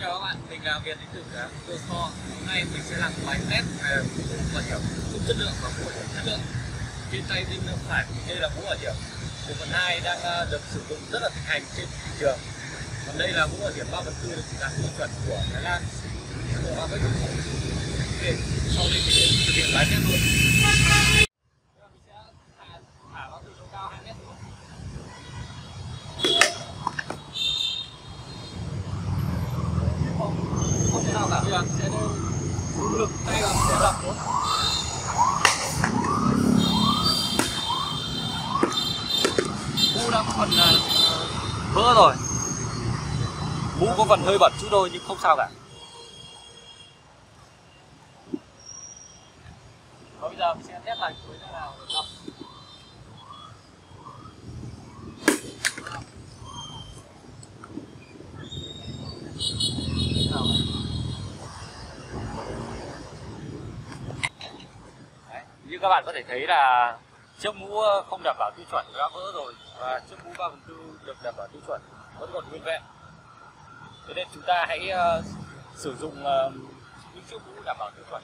Chào các bạn, mình là Việt đến từ cửa kho. Hôm nay mình sẽ làm bài test về mũ bảo hiểm không chất lượng và mũ bảo hiểm chất lượng. Trên tay bên phải đây là mũ bảo hiểm bộ phần 2 đang à, được sử dụng rất là thịnh hành trên thị trường. Còn đây là mũ bảo hiểm 3 phần 4 được đạt tiêu chuẩn của Thái Lan. Độ ba mấy sau đây mình sẽ thực hiện bài test luôn. Mình sẽ thả, thả nó từ độ cao 2 mét xuống thuyền sẽ dùng lực tay là sẽ đập xuống mũ đã có phần à, vỡ rồi mũ có phần hơi bẩn chút thôi nhưng không sao cả bây giờ mình sẽ test lại cuối thế nào đập như các bạn có thể thấy là chiếc mũ ờ, không đảm bảo tiêu chuẩn đã vỡ rồi và chiếc mũ 3 phần tư được đảm bảo tiêu chuẩn vẫn còn nguyên vẹn. Thế nên chúng ta hãy uh, sử dụng uh, những chiếc mũ đảm bảo tiêu chuẩn.